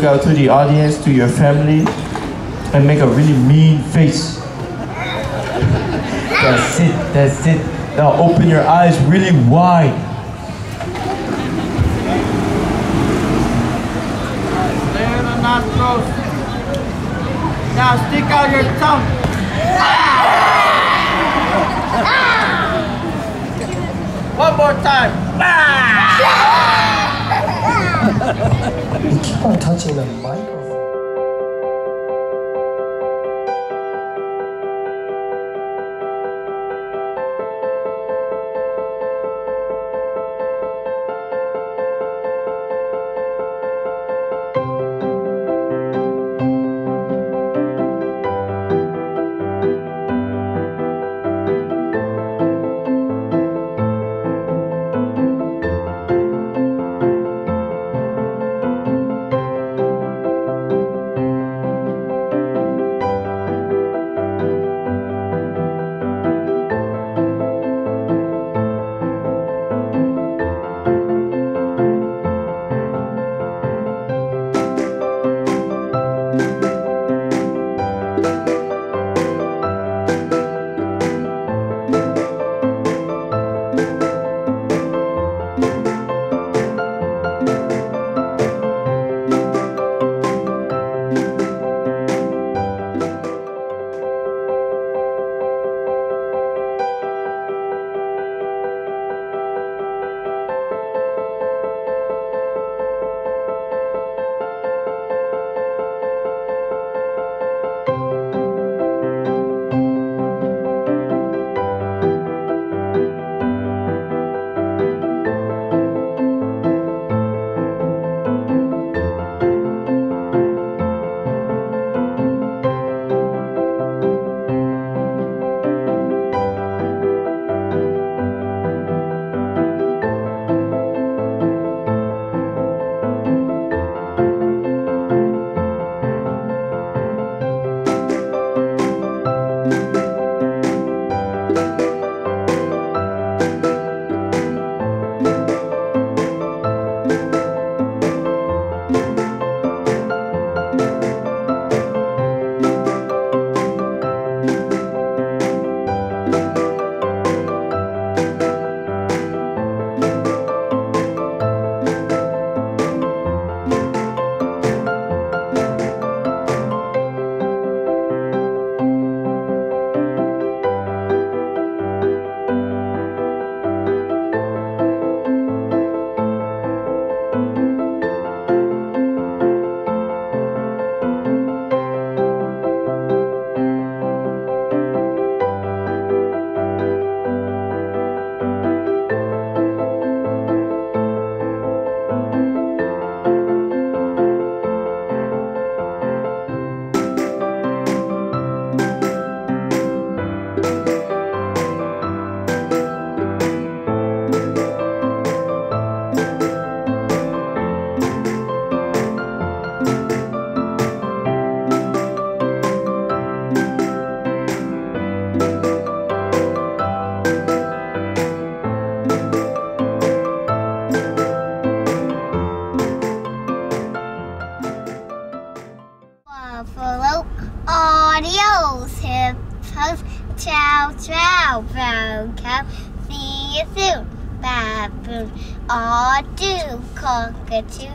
look out to the audience, to your family, and make a really mean face. That's it, that's it. Now open your eyes really wide. Clear the nostrils. Now stick out your tongue. Ah! One more time. Ah! Ah! Touching the microphone. Cow, see you soon, baboon, all do, cockatoo,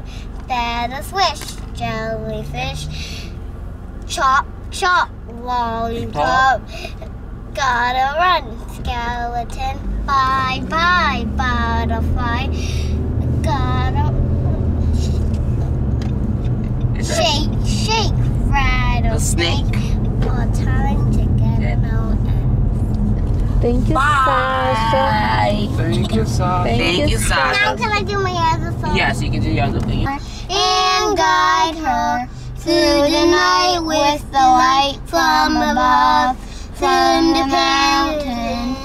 better swish, jellyfish, chop chop, lollipop, gotta run, skeleton, bye bye, butterfly, gotta shake, shake, rattlesnake. More time to get no Thank you, Sasha. Thank you, Sasha. Thank, Thank you, you, Now Sasha. can I do my other song? Yes, you can do your other thing. And guide her through the night with the light from above, from the mountain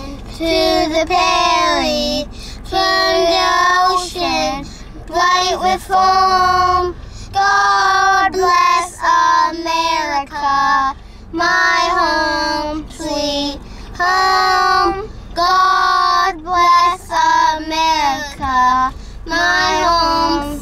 to the prairie, from the ocean, bright with foam. God bless America, my home, sweet home. God bless America, my home.